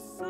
so